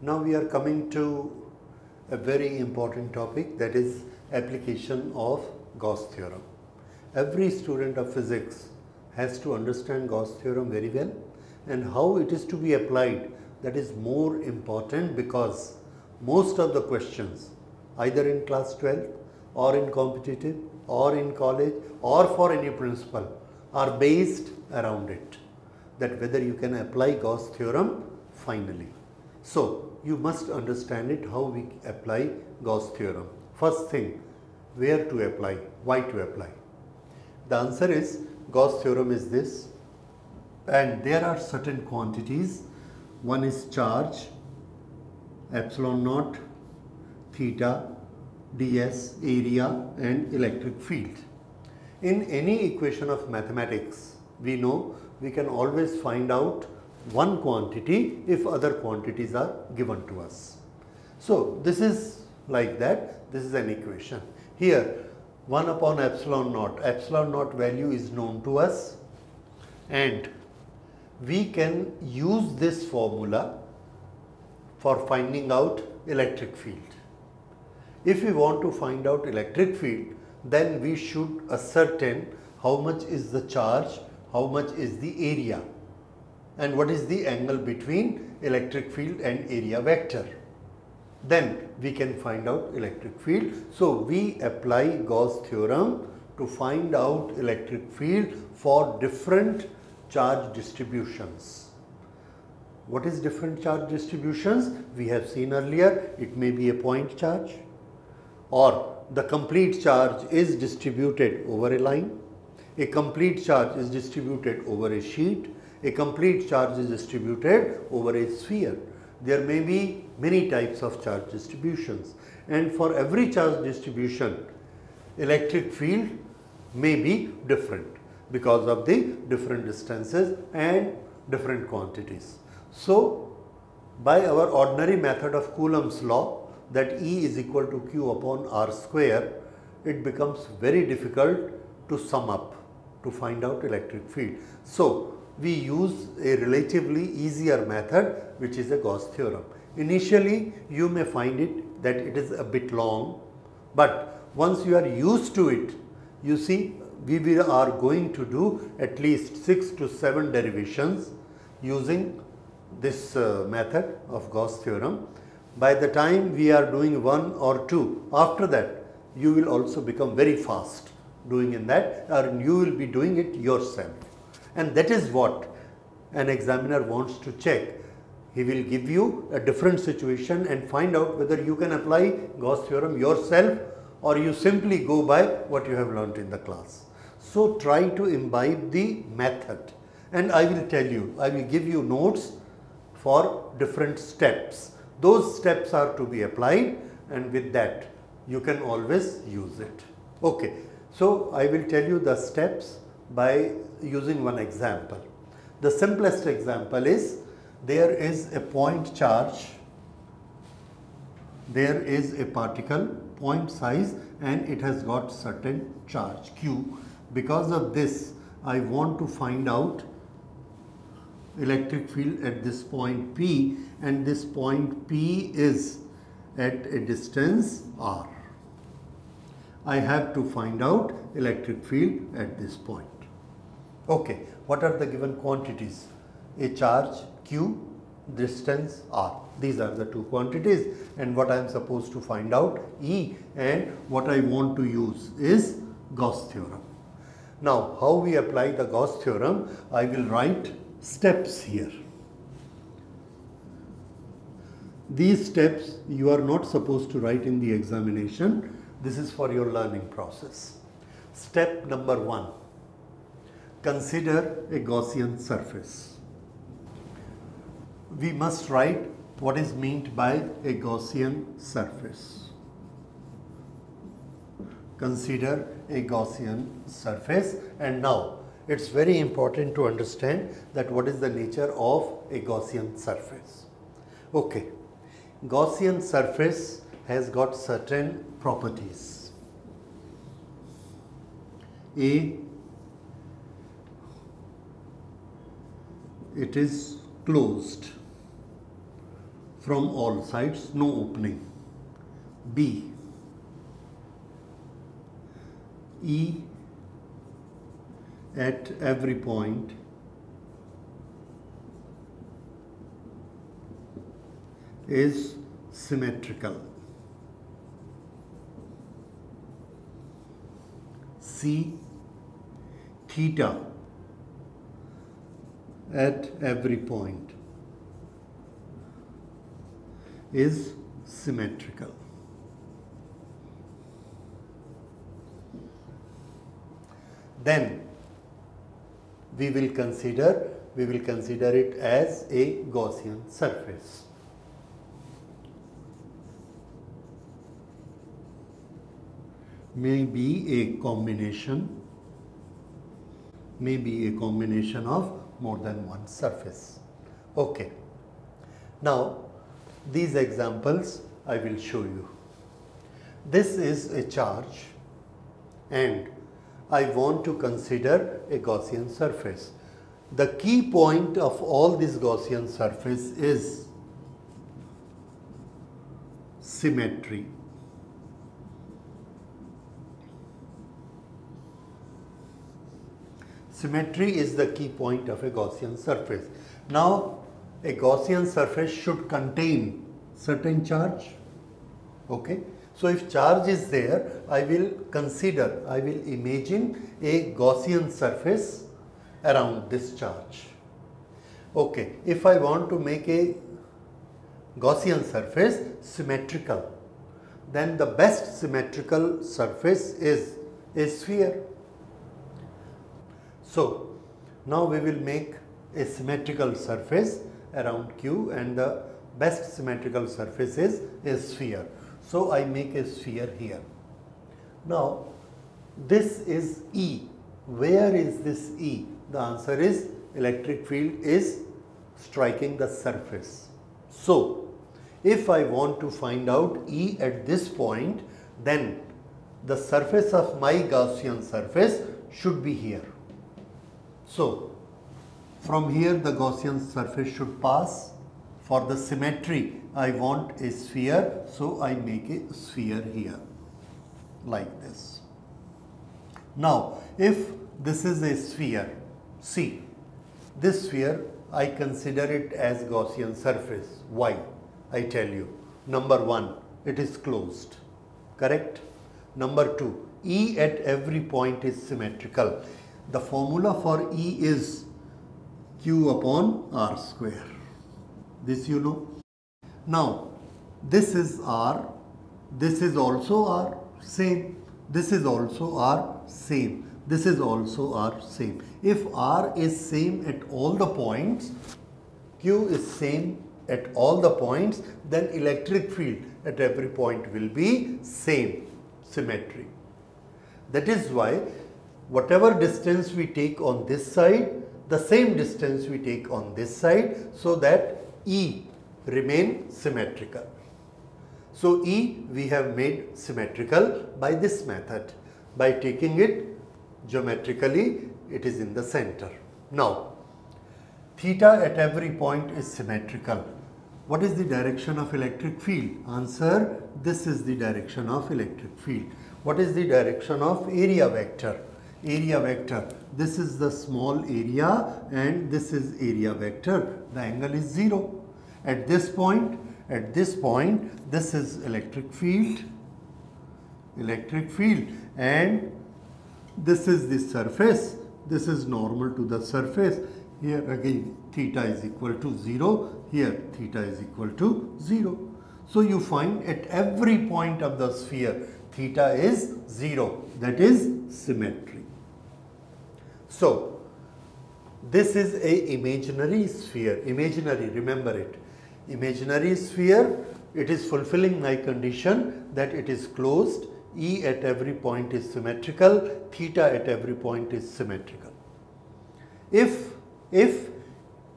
Now we are coming to a very important topic that is application of Gauss theorem. Every student of physics has to understand Gauss theorem very well and how it is to be applied that is more important because most of the questions either in class 12 or in competitive or in college or for any principal are based around it that whether you can apply Gauss theorem finally. So, you must understand it how we apply Gauss theorem. First thing, where to apply, why to apply. The answer is Gauss theorem is this and there are certain quantities. One is charge, epsilon naught, theta, ds, area and electric field. In any equation of mathematics, we know we can always find out one quantity if other quantities are given to us. So, this is like that, this is an equation. Here 1 upon epsilon naught, epsilon naught value is known to us and we can use this formula for finding out electric field. If we want to find out electric field, then we should ascertain how much is the charge, how much is the area and what is the angle between electric field and area vector. Then we can find out electric field. So, we apply Gauss theorem to find out electric field for different charge distributions. What is different charge distributions? We have seen earlier, it may be a point charge or the complete charge is distributed over a line, a complete charge is distributed over a sheet, a complete charge is distributed over a sphere. There may be many types of charge distributions and for every charge distribution electric field may be different because of the different distances and different quantities. So, by our ordinary method of Coulomb's law that E is equal to Q upon R square, it becomes very difficult to sum up to find out electric field. So, we use a relatively easier method which is a Gauss theorem. Initially, you may find it that it is a bit long, but once you are used to it, you see we are going to do at least 6 to 7 derivations using this uh, method of Gauss theorem. By the time we are doing one or two, after that you will also become very fast doing in that or you will be doing it yourself. And that is what an examiner wants to check. He will give you a different situation and find out whether you can apply Gauss theorem yourself or you simply go by what you have learnt in the class. So try to imbibe the method and I will tell you, I will give you notes for different steps. Those steps are to be applied and with that you can always use it. Okay. So I will tell you the steps by using one example. The simplest example is there is a point charge, there is a particle point size and it has got certain charge q. Because of this I want to find out electric field at this point P and this point P is at a distance R. I have to find out electric field at this point. Okay, what are the given quantities? A charge Q, distance R. These are the two quantities and what I am supposed to find out E and what I want to use is Gauss theorem. Now, how we apply the Gauss theorem, I will write steps here. These steps you are not supposed to write in the examination. This is for your learning process. Step number one, consider a Gaussian surface. We must write what is meant by a Gaussian surface. Consider a Gaussian surface and now it's very important to understand that what is the nature of a Gaussian surface. Okay, Gaussian surface has got certain properties. A, it is closed from all sides, no opening. B. E at every point is symmetrical. C theta at every point is symmetrical. Then we will consider we will consider it as a Gaussian surface. May be a combination may be a combination of more than one surface. Okay. Now these examples I will show you. This is a charge and I want to consider a Gaussian surface. The key point of all this Gaussian surface is symmetry. Symmetry is the key point of a Gaussian surface. Now a Gaussian surface should contain certain charge. Okay. So if charge is there, I will consider, I will imagine a Gaussian surface around this charge. Okay, if I want to make a Gaussian surface symmetrical, then the best symmetrical surface is a sphere. So now we will make a symmetrical surface around Q and the best symmetrical surface is a sphere. So I make a sphere here. Now this is E. Where is this E? The answer is electric field is striking the surface. So if I want to find out E at this point then the surface of my Gaussian surface should be here. So from here the Gaussian surface should pass for the symmetry, I want a sphere, so I make a sphere here, like this. Now, if this is a sphere, see, this sphere, I consider it as Gaussian surface. Why? I tell you. Number one, it is closed, correct? Number two, E at every point is symmetrical. The formula for E is Q upon R square this you know. Now this is R, this is also R, same, this is also R, same, this is also R, same. If R is same at all the points, Q is same at all the points, then electric field at every point will be same, symmetry. That is why whatever distance we take on this side, the same distance we take on this side so that E remain symmetrical. So E we have made symmetrical by this method. By taking it geometrically, it is in the center. Now, theta at every point is symmetrical. What is the direction of electric field? Answer, this is the direction of electric field. What is the direction of area vector? Area vector, this is the small area and this is area vector. The angle is 0. At this point, at this point, this is electric field, electric field and this is the surface, this is normal to the surface. Here again theta is equal to 0, here theta is equal to 0. So you find at every point of the sphere theta is 0 that is symmetry. So this is a imaginary sphere, imaginary remember it. Imaginary sphere, it is fulfilling my condition that it is closed, E at every point is symmetrical, theta at every point is symmetrical. If, if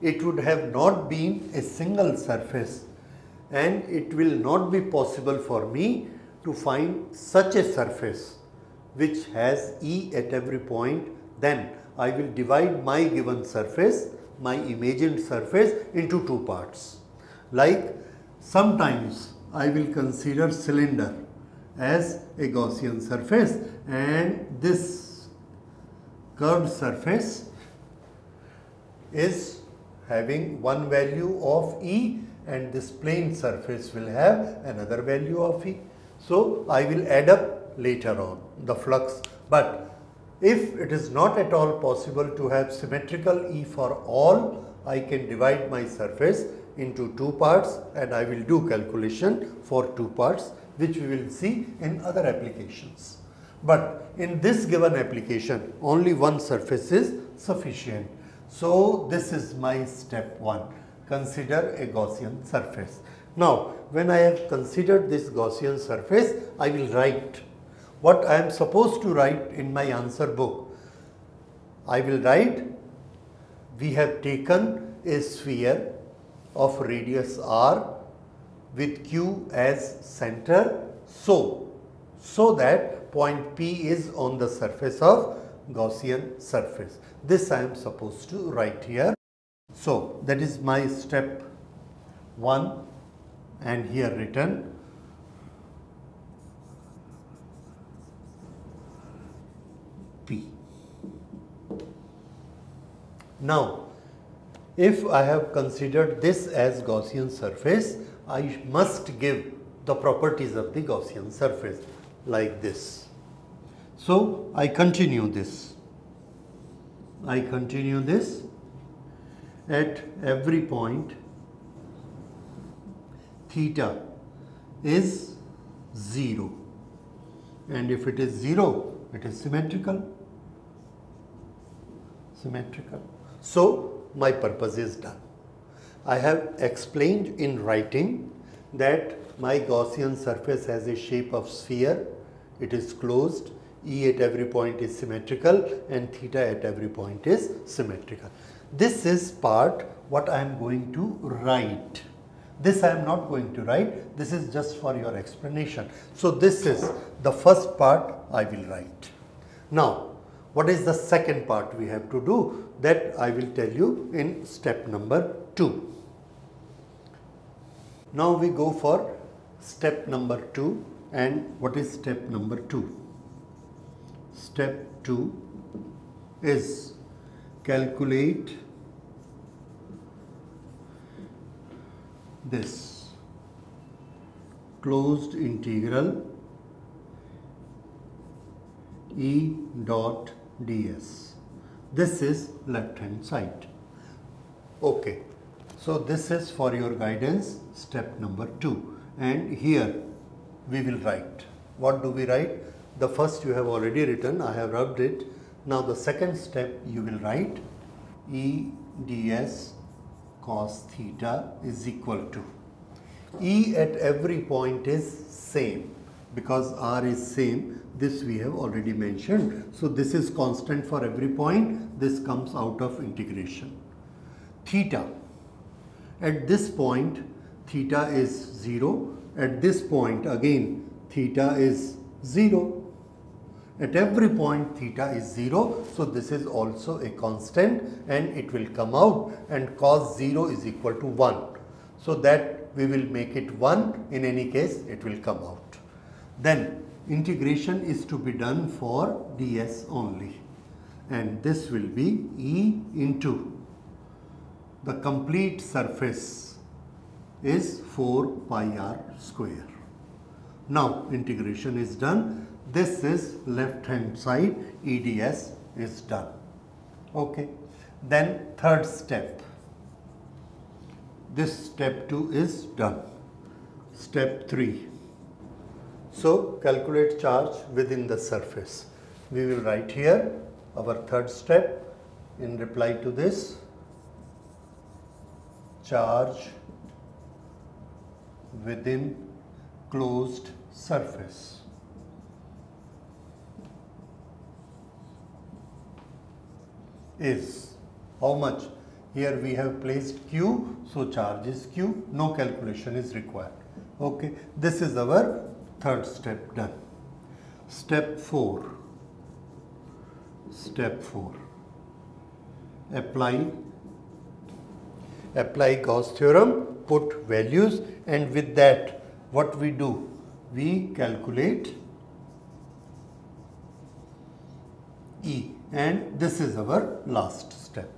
it would have not been a single surface and it will not be possible for me to find such a surface which has E at every point, then I will divide my given surface, my imagined surface into two parts like sometimes I will consider cylinder as a Gaussian surface and this curved surface is having one value of E and this plane surface will have another value of E. So, I will add up later on the flux but if it is not at all possible to have symmetrical E for all, I can divide my surface into two parts and I will do calculation for two parts which we will see in other applications. But in this given application only one surface is sufficient. So this is my step 1 consider a Gaussian surface. Now when I have considered this Gaussian surface I will write what I am supposed to write in my answer book. I will write we have taken a sphere of radius r with q as center so so that point P is on the surface of Gaussian surface. This I am supposed to write here. So that is my step 1 and here written Now if I have considered this as Gaussian surface, I must give the properties of the Gaussian surface like this. So, I continue this. I continue this at every point theta is 0 and if it is 0 it is symmetrical symmetrical so my purpose is done. I have explained in writing that my Gaussian surface has a shape of sphere, it is closed, E at every point is symmetrical and theta at every point is symmetrical. This is part what I am going to write. This I am not going to write, this is just for your explanation. So this is the first part I will write. Now what is the second part we have to do that I will tell you in step number 2. Now we go for step number 2 and what is step number 2? Step 2 is calculate this closed integral E dot ds. This is left hand side. Okay. So this is for your guidance step number 2 and here we will write. What do we write? The first you have already written, I have rubbed it. Now the second step you will write E ds cos theta is equal to E at every point is same because R is same this we have already mentioned. So this is constant for every point. This comes out of integration. Theta. At this point, theta is 0. At this point, again, theta is 0. At every point, theta is 0. So this is also a constant and it will come out and cos 0 is equal to 1. So that we will make it 1. In any case, it will come out. Then integration is to be done for ds only and this will be E into the complete surface is 4 pi r square. Now integration is done. This is left hand side EDS is done. Okay. Then third step. This step 2 is done. Step 3 so calculate charge within the surface. We will write here our third step in reply to this charge within closed surface. is how much here we have placed q so charge is q no calculation is required okay this is our third step done. Step 4. Step 4. Apply apply Gauss theorem, put values and with that what we do? We calculate E and this is our last step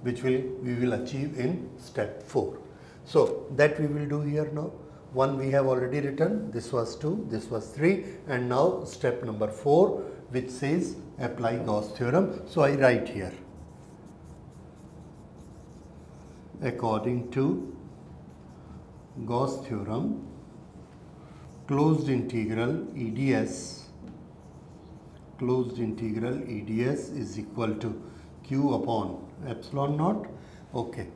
which will we will achieve in step 4. So that we will do here now. One we have already written, this was 2, this was 3 and now step number 4 which says apply Gauss theorem. So I write here. According to Gauss theorem closed integral EDS closed integral EDS is equal to q upon epsilon naught. Okay.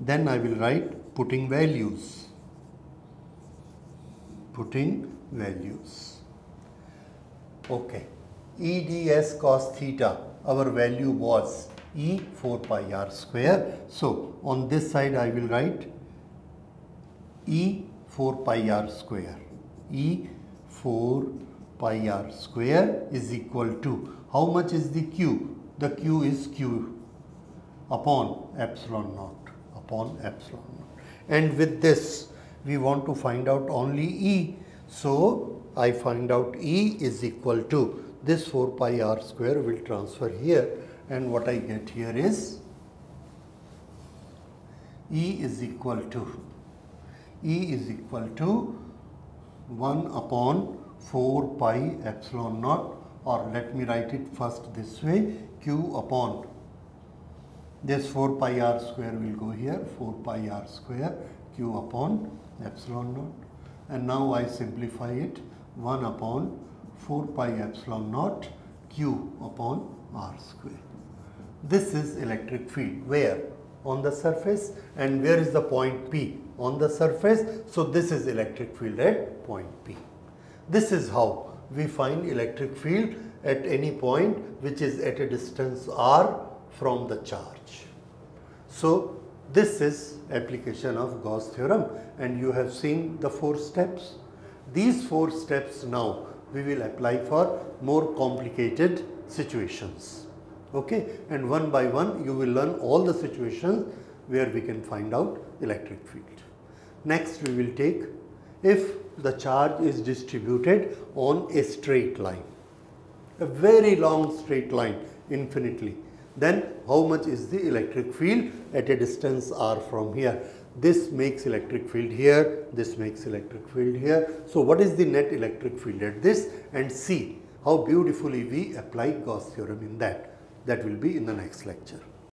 Then I will write putting values putting values. Okay. Eds cos theta our value was e 4 pi r square. So on this side I will write e 4 pi r square. E 4 pi r square is equal to how much is the q? The q is q upon epsilon naught upon epsilon naught. And with this we want to find out only E. So I find out E is equal to this 4 pi r square will transfer here and what I get here is E is equal to E is equal to 1 upon 4 pi epsilon naught or let me write it first this way q upon this 4 pi r square will go here 4 pi r square q upon epsilon naught and now I simplify it 1 upon 4 pi epsilon naught q upon r square. This is electric field where on the surface and where is the point P on the surface. So this is electric field at point P. This is how we find electric field at any point which is at a distance r from the charge. So this is application of Gauss theorem and you have seen the four steps. These four steps now we will apply for more complicated situations. Okay, and one by one you will learn all the situations where we can find out electric field. Next we will take if the charge is distributed on a straight line, a very long straight line infinitely then how much is the electric field at a distance r from here. This makes electric field here, this makes electric field here. So what is the net electric field at this and see how beautifully we apply Gauss theorem in that. That will be in the next lecture.